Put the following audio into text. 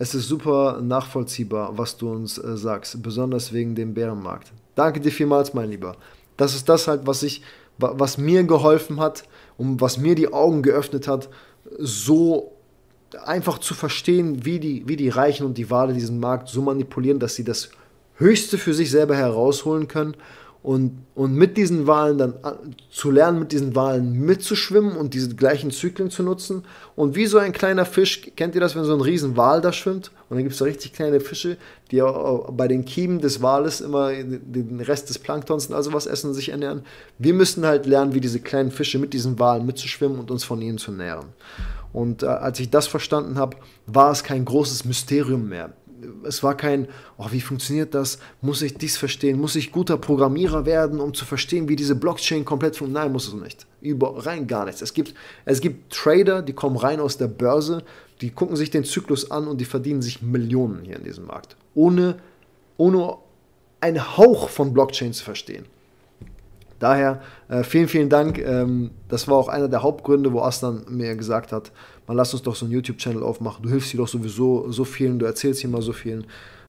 es ist super nachvollziehbar, was du uns äh, sagst, besonders wegen dem Bärenmarkt. Danke dir vielmals, mein Lieber. Das ist das halt, was ich, was mir geholfen hat und was mir die Augen geöffnet hat, so einfach zu verstehen, wie die, wie die Reichen und die Wale diesen Markt so manipulieren, dass sie das Höchste für sich selber herausholen können und, und mit diesen Wahlen dann zu lernen, mit diesen Wahlen mitzuschwimmen und diese gleichen Zyklen zu nutzen. Und wie so ein kleiner Fisch, kennt ihr das, wenn so ein riesen Wal da schwimmt? Und dann gibt es so richtig kleine Fische, die bei den Kiemen des Wales immer den Rest des Planktons und also was essen und sich ernähren. Wir müssen halt lernen, wie diese kleinen Fische mit diesen Walen mitzuschwimmen und uns von ihnen zu nähren. Und äh, als ich das verstanden habe, war es kein großes Mysterium mehr es war kein, oh, wie funktioniert das? Muss ich dies verstehen? Muss ich guter Programmierer werden, um zu verstehen, wie diese Blockchain komplett funktioniert? Nein, muss es nicht. Über, rein gar nichts. Es gibt, es gibt Trader, die kommen rein aus der Börse, die gucken sich den Zyklus an und die verdienen sich Millionen hier in diesem Markt. Ohne, ohne einen Hauch von Blockchain zu verstehen. Daher äh, vielen, vielen Dank. Ähm, das war auch einer der Hauptgründe, wo Aslan mir gesagt hat, man lass uns doch so einen YouTube-Channel aufmachen. Du hilfst dir doch sowieso so vielen, du erzählst hier mal so vielen.